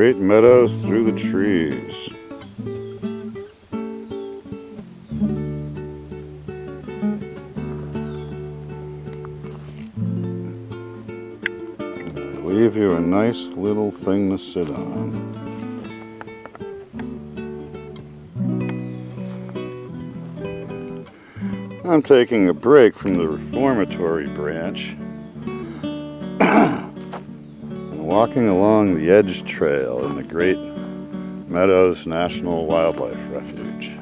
Great meadows through the trees. leave you a nice little thing to sit on. I'm taking a break from the reformatory branch walking along the Edge Trail in the Great Meadows National Wildlife Refuge.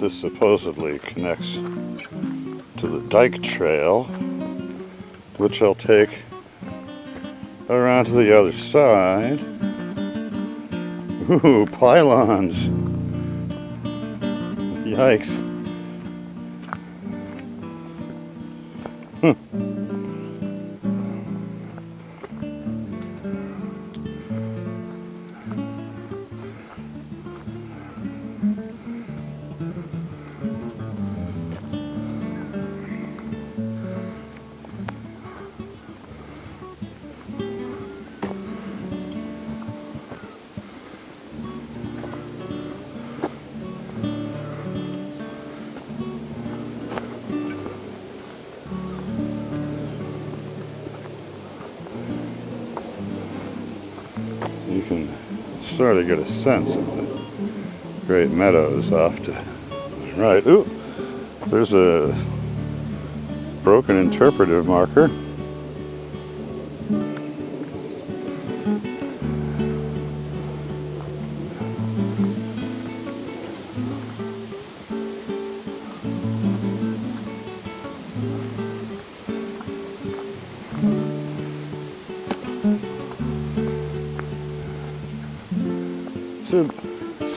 This supposedly connects to the Dyke Trail, which I'll take around to the other side. Ooh, pylons. Yikes. You can sort of get a sense of the Great Meadows off to right. Ooh, there's a broken interpretive marker.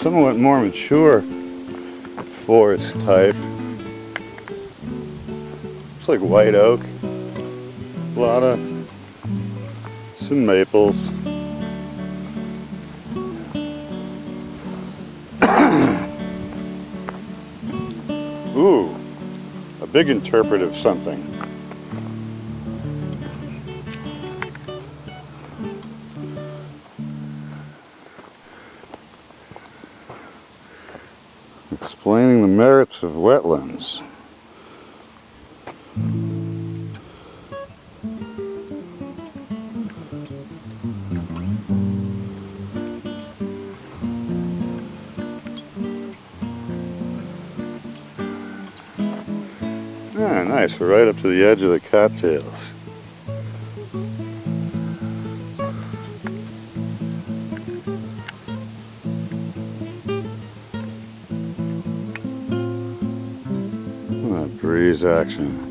Somewhat more mature forest type. It's like white oak, a lot of some maples. Ooh, a big interpretive something. Explaining the merits of wetlands. Ah, nice. We're right up to the edge of the cattails. That breeze action.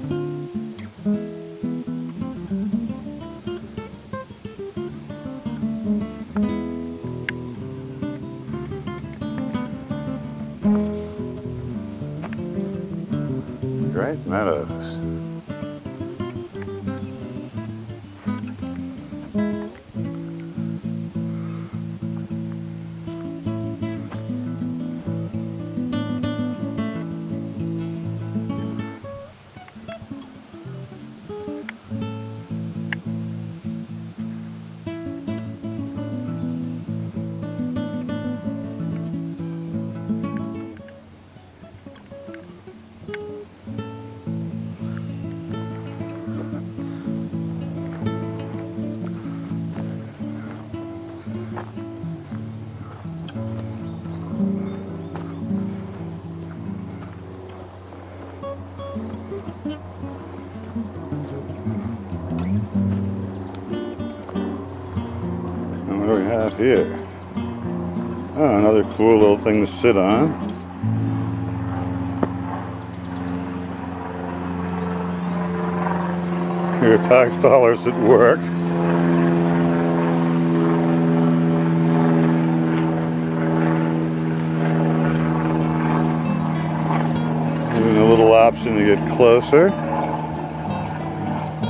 have here? Oh, another cool little thing to sit on. your tax dollars at work. Even a little option to get closer.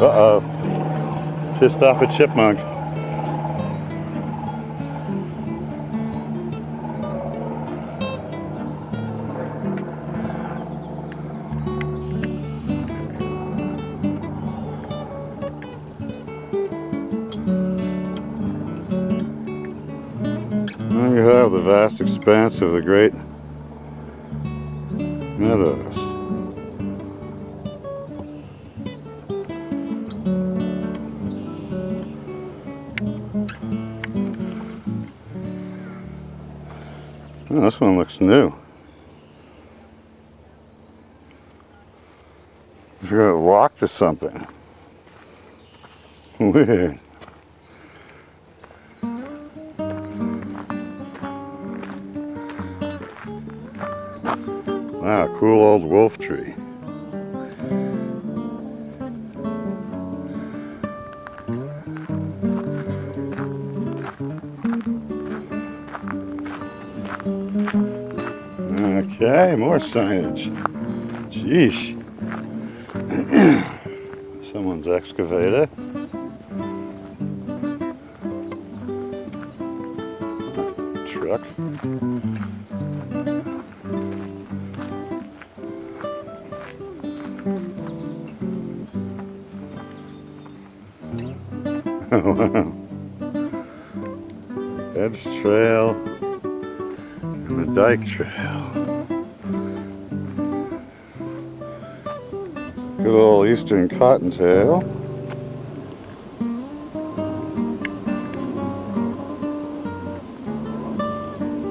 Uh-oh. Pissed off a chipmunk. There you have the vast expanse of the great meadows. This one looks new. It's got a lock to something. Weird. Wow, cool old wolf tree. Okay, more signage. Sheesh. Someone's excavator. Truck. Edge Trail and the Dyke Trail. Good old Eastern Cottontail.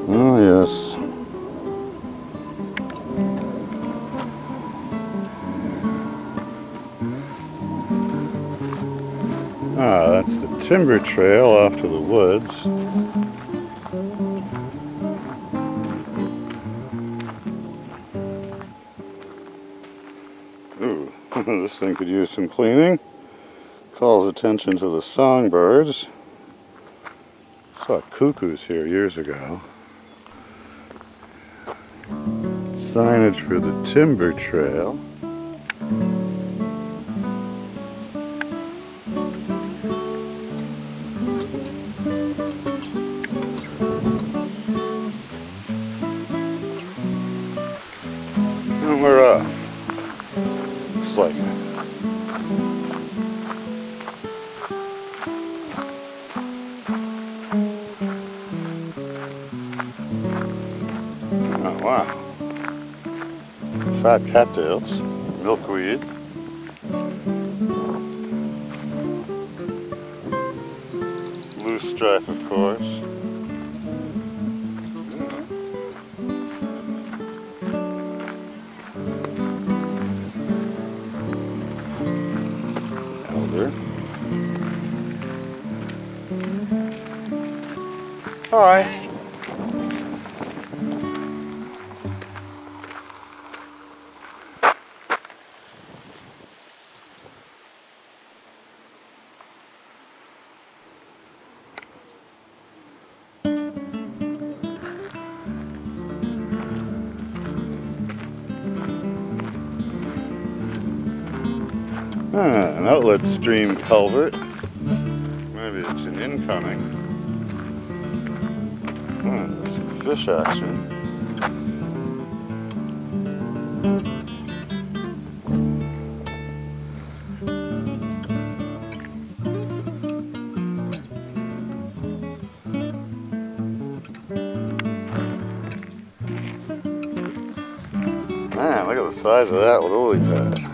Oh yes. Ah, that's the timber trail off to the woods. Ooh, this thing could use some cleaning. Calls attention to the songbirds. Saw cuckoos here years ago. Signage for the timber trail. Wow. Fat cattails, milkweed. Loosestrife of course. Elder. Hi. Ah, an outlet stream culvert. Maybe it's an incoming. Hmm, some fish action. Man, look at the size of that lily pad.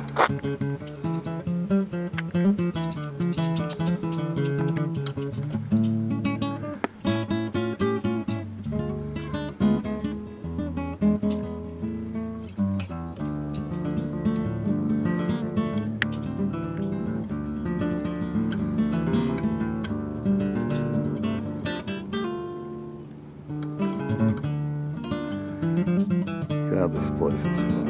This place is fun.